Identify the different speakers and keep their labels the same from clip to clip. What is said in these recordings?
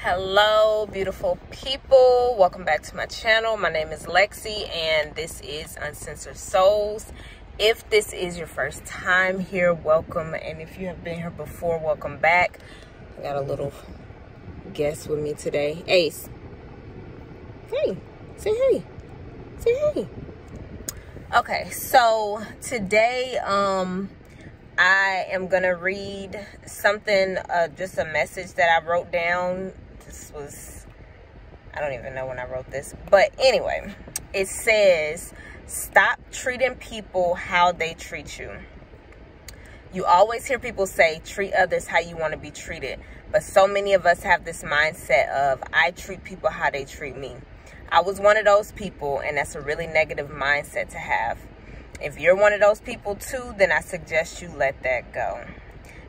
Speaker 1: hello beautiful people. Welcome back to my channel. My name is lexi and this is uncensored souls. If this is your first time here welcome. And if you have been here before welcome back. I got a little guest with me today. Ace. Hey say hey. Say hey. Okay so today um I am gonna read something, uh, just a message that I wrote down this was, I don't even know when I wrote this. But anyway, it says, stop treating people how they treat you. You always hear people say, treat others how you want to be treated. But so many of us have this mindset of, I treat people how they treat me. I was one of those people, and that's a really negative mindset to have. If you're one of those people too, then I suggest you let that go.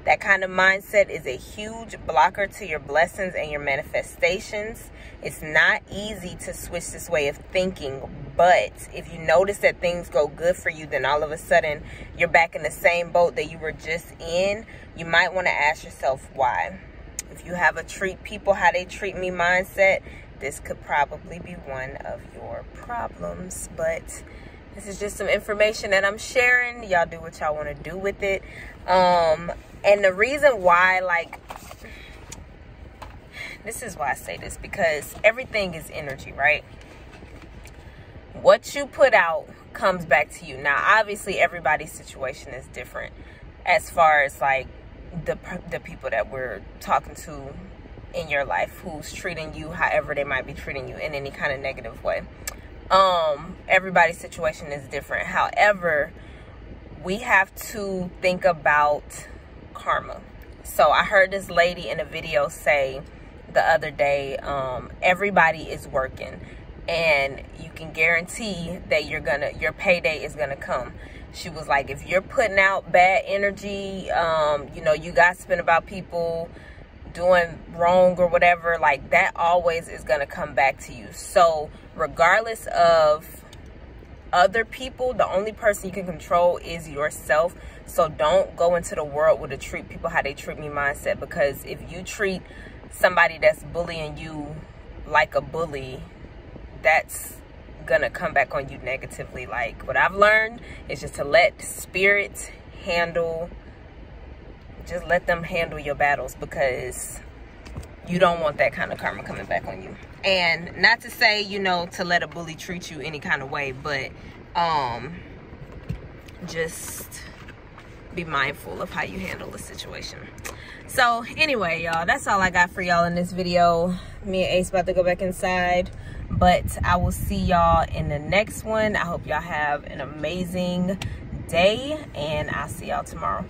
Speaker 1: That kind of mindset is a huge blocker to your blessings and your manifestations. It's not easy to switch this way of thinking, but if you notice that things go good for you, then all of a sudden you're back in the same boat that you were just in, you might want to ask yourself why. If you have a treat people how they treat me mindset, this could probably be one of your problems, but this is just some information that I'm sharing. Y'all do what y'all want to do with it. Um, and the reason why, like, this is why I say this because everything is energy, right? What you put out comes back to you. Now, obviously, everybody's situation is different as far as like the the people that we're talking to in your life who's treating you however they might be treating you in any kind of negative way. Um, everybody's situation is different. However, we have to think about karma. So I heard this lady in a video say the other day, um, everybody is working and you can guarantee that you're gonna your payday is gonna come. She was like, if you're putting out bad energy, um, you know, you got spin about people doing wrong or whatever, like that always is gonna come back to you. So regardless of other people, the only person you can control is yourself. So don't go into the world with a treat people how they treat me mindset because if you treat somebody that's bullying you like a bully, that's gonna come back on you negatively. Like what I've learned is just to let spirits handle, just let them handle your battles because you don't want that kind of karma coming back on you. And not to say, you know, to let a bully treat you any kind of way, but um just be mindful of how you handle the situation. So anyway, y'all, that's all I got for y'all in this video. Me and Ace about to go back inside. But I will see y'all in the next one. I hope y'all have an amazing day. And I'll see y'all tomorrow.